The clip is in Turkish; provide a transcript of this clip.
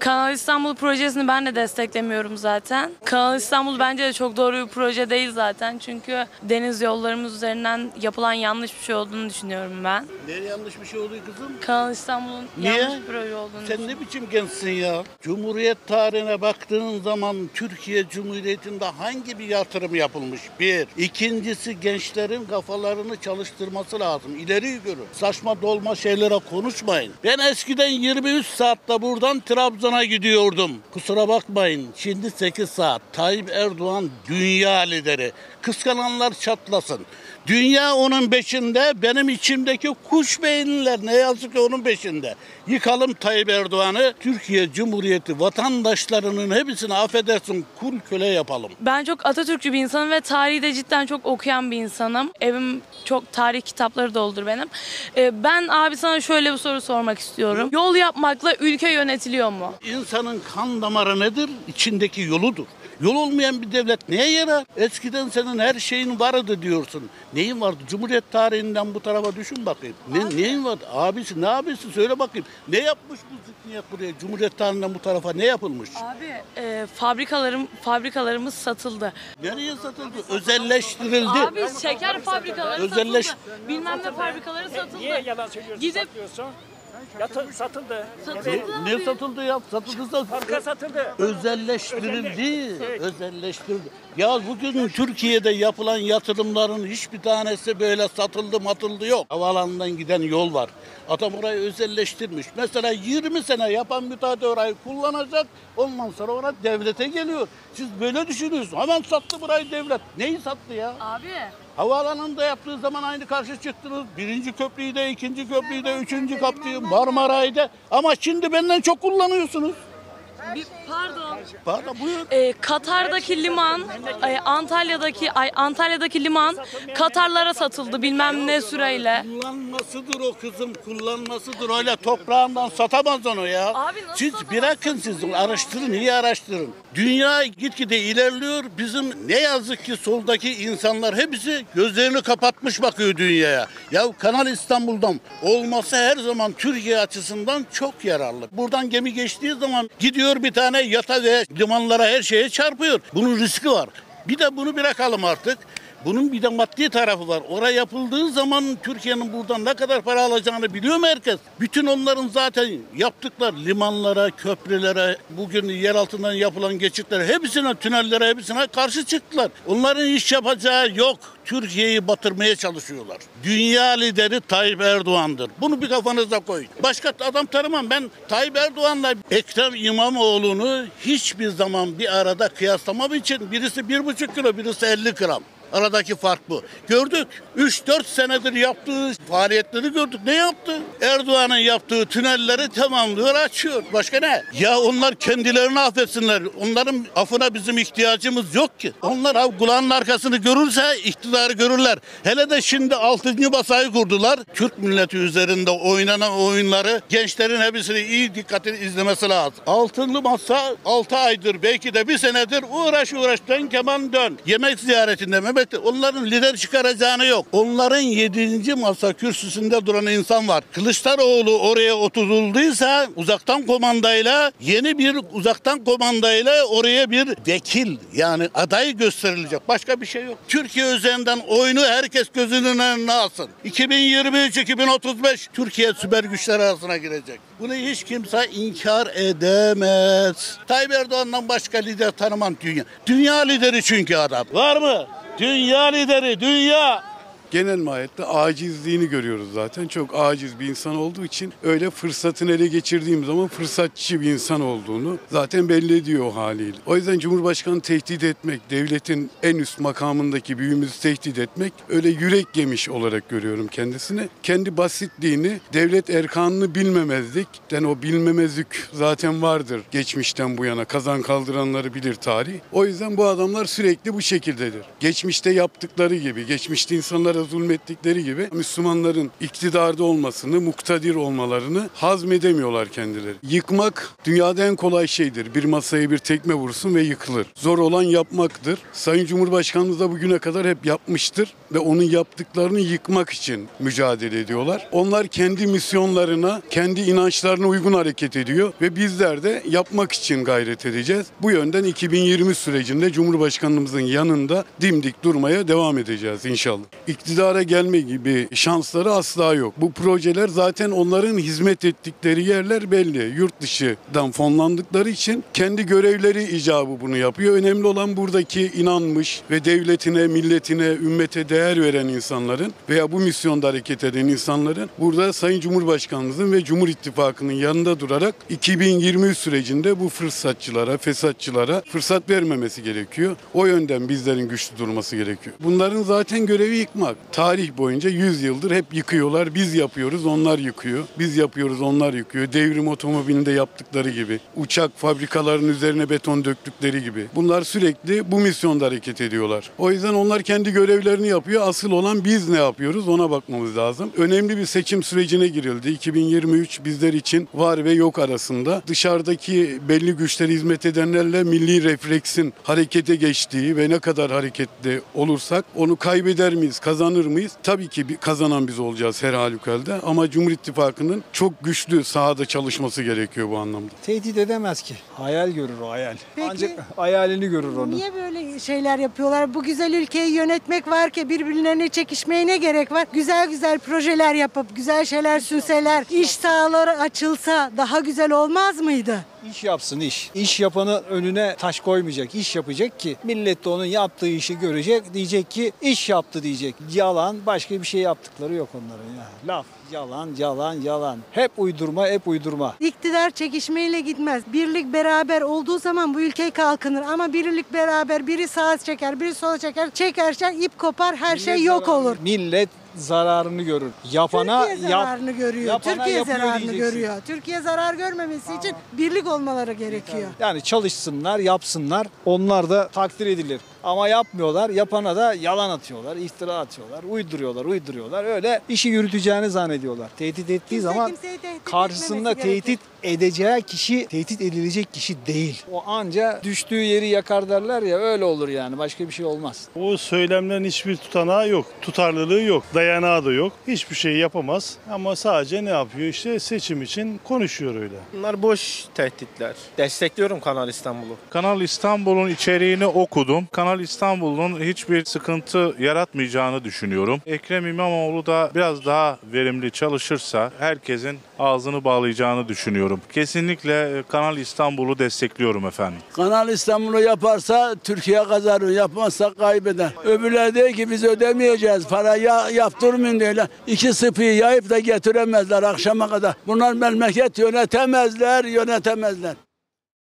Kanal İstanbul projesini ben de desteklemiyorum zaten. Kanal İstanbul bence de çok doğru bir proje değil zaten. Çünkü deniz yollarımız üzerinden yapılan yanlış bir şey olduğunu düşünüyorum ben. Ne yanlış bir şey oldu kızım? Kanal İstanbul'un Niye? yanlış bir proje olduğunu Sen ne biçim gençsin ya? Cumhuriyet tarihine baktığın zaman Türkiye Cumhuriyeti'nde hangi bir yatırım yapılmış? Bir. İkincisi gençlerin kafalarını çalıştırması lazım. İleri görün. Saçma dolma şeylere konuşmayın. Ben eskiden 23 saatte buradan Trabzon'a gidiyordum. Kusura bakmayın. Şimdi 8 saat. Tayyip Erdoğan dünya lideri. Kıskananlar çatlasın. Dünya onun peşinde, benim içimdeki kuş beyinliler ne yazık ki onun peşinde. Yıkalım Tayyip Erdoğan'ı, Türkiye Cumhuriyeti vatandaşlarının hepsini affedersin kul köle yapalım. Ben çok Atatürkçü bir insanım ve tarihi de cidden çok okuyan bir insanım. Evim çok tarih kitapları doldur benim. Ee, ben abi sana şöyle bir soru sormak istiyorum. Yol yapmakla ülke yönetiliyor mu? İnsanın kan damarı nedir? İçindeki yoludur. Yol olmayan bir devlet neye yarar? Eskiden senin her şeyin vardı diyorsun. Neyin vardı? Cumhuriyet tarihinden bu tarafa düşün bakayım. Ne, neyin vardı? Abisi ne abisi söyle bakayım. Ne yapmış bu zihniyet buraya? Cumhuriyet tarihinden bu tarafa ne yapılmış? Abi e, fabrikalarım fabrikalarımız satıldı. Nereye satıldı? Özelleştirildi. Abi şeker fabrikaları Özelleş- satıldı. Bilmem ne fabrikaları satıldı. Niye yalan söylüyorsun? Gidip Satıyorsun. Yatı, satıldı. satıldı Ne, ne satıldı ya? Satıldı Parka satıldı. Özelleştirildi. Özelleştirildi. Ya bugün Türkiye'de yapılan yatırımların hiçbir tanesi böyle satıldı matıldı yok. Havaalanından giden yol var. Adam orayı özelleştirmiş. Mesela 20 sene yapan müteahhit orayı kullanacak. Ondan sonra orada devlete geliyor. Siz böyle düşünüyorsunuz. Hemen sattı burayı devlet. Neyi sattı ya? Abi Havaalanında yaptığı zaman aynı karşı çıktınız. Birinci köprüyü de, ikinci köprüyü de, üçüncü köprüyü, Marmaray'ı da. Ama şimdi benden çok kullanıyorsunuz. Bir, pardon. Pardon buyurun. E, Katar'daki liman, e, Antalya'daki ay, Antalya'daki liman Katarlara satıldı bilmem ne süreyle. Kullanmasıdır o kızım, kullanmasıdır. Öyle toprağından satamaz onu ya. Abi nasıl siz bırakın siz, araştırın, iyi araştırın. Dünya gitgide ilerliyor. Bizim ne yazık ki soldaki insanlar hepsi gözlerini kapatmış bakıyor dünyaya. Ya Kanal İstanbul'dan olması her zaman Türkiye açısından çok yararlı. Buradan gemi geçtiği zaman gidiyor bir tane yata ve limanlara her şeye çarpıyor. Bunun riski var. Bir de bunu bırakalım artık. Bunun bir de maddi tarafı var. Oraya yapıldığı zaman Türkiye'nin buradan ne kadar para alacağını biliyor mu herkes? Bütün onların zaten yaptıkları limanlara, köprülere, bugün yer altından yapılan geçitlere, hepsine, tünellere, hepsine karşı çıktılar. Onların iş yapacağı yok. Türkiye'yi batırmaya çalışıyorlar. Dünya lideri Tayyip Erdoğan'dır. Bunu bir kafanıza koyun. Başka adam tanımam. Ben Tayyip Erdoğan'la Ekrem İmamoğlu'nu hiçbir zaman bir arada kıyaslamam için birisi bir buçuk kilo, birisi 50 gram. Aradaki fark bu. Gördük. 3-4 senedir yaptığı faaliyetleri gördük. Ne yaptı? Erdoğan'ın yaptığı tünelleri tamamlıyor, açıyor. Başka ne? Ya onlar kendilerini affetsinler. Onların afına bizim ihtiyacımız yok ki. Onlar av kulağının arkasını görürse iktidarı görürler. Hele de şimdi 6. basayı kurdular. Türk milleti üzerinde oynanan oyunları gençlerin hepsini iyi dikkatli izlemesi lazım. Altılı masa 6 aydır belki de bir senedir uğraş uğraş dön keman dön. Yemek ziyaretinde Mehmet onların lider çıkaracağını yok. Onların 7. masa kürsüsünde duran insan var. Kılıçdaroğlu oraya oturulduysa uzaktan komandayla yeni bir uzaktan komandayla oraya bir vekil yani aday gösterilecek. Başka bir şey yok. Türkiye üzerinden oyunu herkes gözünün önüne alsın. 2023-2035 Türkiye süper güçler arasına girecek. Bunu hiç kimse inkar edemez. Tayyip Erdoğan'dan başka lider tanımam dünya. Dünya lideri çünkü adam. Var mı? Dünya lideri, dünya. Genel mahiyette acizliğini görüyoruz zaten. Çok aciz bir insan olduğu için öyle fırsatını ele geçirdiğim zaman fırsatçı bir insan olduğunu zaten belli ediyor o haliyle. O yüzden Cumhurbaşkanı tehdit etmek, devletin en üst makamındaki büyüğümüzü tehdit etmek öyle yürek yemiş olarak görüyorum kendisini. Kendi basitliğini, devlet erkanını bilmemezlik, den o bilmemezlik zaten vardır geçmişten bu yana. Kazan kaldıranları bilir tarih. O yüzden bu adamlar sürekli bu şekildedir. Geçmişte yaptıkları gibi, geçmişte insanlara zulmettikleri gibi Müslümanların iktidarda olmasını, muktadir olmalarını hazmedemiyorlar kendileri. Yıkmak dünyada en kolay şeydir. Bir masaya bir tekme vursun ve yıkılır. Zor olan yapmaktır. Sayın Cumhurbaşkanımız da bugüne kadar hep yapmıştır ve onun yaptıklarını yıkmak için mücadele ediyorlar. Onlar kendi misyonlarına, kendi inançlarına uygun hareket ediyor ve bizler de yapmak için gayret edeceğiz. Bu yönden 2020 sürecinde Cumhurbaşkanımızın yanında dimdik durmaya devam edeceğiz inşallah. İktidara gelme gibi şansları asla yok. Bu projeler zaten onların hizmet ettikleri yerler belli. Yurt dışından fonlandıkları için kendi görevleri icabı bunu yapıyor. Önemli olan buradaki inanmış ve devletine, milletine, ümmete değer veren insanların veya bu misyonda hareket eden insanların burada Sayın Cumhurbaşkanımızın ve Cumhur İttifakı'nın yanında durarak 2023 sürecinde bu fırsatçılara, fesatçılara fırsat vermemesi gerekiyor. O yönden bizlerin güçlü durması gerekiyor. Bunların zaten görevi yıkmak. Tarih boyunca 100 yıldır hep yıkıyorlar. Biz yapıyoruz, onlar yıkıyor. Biz yapıyoruz, onlar yıkıyor. Devrim otomobilinde yaptıkları gibi. Uçak fabrikaların üzerine beton döktükleri gibi. Bunlar sürekli bu misyonda hareket ediyorlar. O yüzden onlar kendi görevlerini yapıyor. Asıl olan biz ne yapıyoruz ona bakmamız lazım. Önemli bir seçim sürecine girildi. 2023 bizler için var ve yok arasında. Dışarıdaki belli güçlere hizmet edenlerle milli refleksin harekete geçtiği ve ne kadar hareketli olursak onu kaybeder miyiz, kazanır mıyız? Tabii ki bir kazanan biz olacağız her halükarda ama Cumhur İttifakı'nın çok güçlü sahada çalışması gerekiyor bu anlamda. Tehdit edemez ki. Hayal görür o hayal. Peki- Ancak hayalini görür onu. Niye böyle şeyler yapıyorlar? Bu güzel ülkeyi yönetmek var ki birbirlerine çekişmeye ne gerek var? Güzel güzel projeler yapıp güzel şeyler sünseler, iş sahaları açılsa daha güzel olmaz mıydı? İş yapsın iş. İş yapanın önüne taş koymayacak. İş yapacak ki millet de onun yaptığı işi görecek. Diyecek ki iş yaptı diyecek. Yalan başka bir şey yaptıkları yok onların ya. Laf yalan yalan yalan. Hep uydurma hep uydurma. İktidar çekişmeyle gitmez. Birlik beraber olduğu zaman bu ülke kalkınır. Ama birlik beraber biri sağa çeker, biri sola çeker. Çekersen ip kopar, her şey Millet yok zararını- olur. Millet zararını görür. Yapana Türkiye yap- zararını görüyor. yapana Türkiye yapıyor zararını diyeceksin. görüyor. Türkiye zarar görmemesi için birlik olmaları gerekiyor. Yani çalışsınlar, yapsınlar. Onlar da takdir edilir. Ama yapmıyorlar. Yapana da yalan atıyorlar, iftira atıyorlar, uyduruyorlar, uyduruyorlar. Öyle işi yürüteceğini zannediyorlar. Tehdit ettiği Kimse zaman kimseyi tehdit karşısında etmemesi gerekir. tehdit edeceği kişi tehdit edilecek kişi değil. O anca düştüğü yeri yakar derler ya öyle olur yani. Başka bir şey olmaz. O söylemlerin hiçbir tutanağı yok. Tutarlılığı yok. Dayanağı da yok. Hiçbir şey yapamaz. Ama sadece ne yapıyor? İşte seçim için konuşuyor öyle. Bunlar boş tehditler. Destekliyorum Kanal İstanbul'u. Kanal İstanbul'un içeriğini okudum. Kanal İstanbul'un hiçbir sıkıntı yaratmayacağını düşünüyorum. Ekrem İmamoğlu da biraz daha verimli çalışırsa herkesin ağzını bağlayacağını düşünüyorum. Kesinlikle e, Kanal İstanbul'u destekliyorum efendim. Kanal İstanbul'u yaparsa Türkiye kazanır, yapmazsa kaybeder. Öbürler diyor ki biz ödemeyeceğiz, para ya, yaptırmayın diyorlar. İki sıpıyı yayıp da getiremezler akşama kadar. Bunlar memleket yönetemezler, yönetemezler.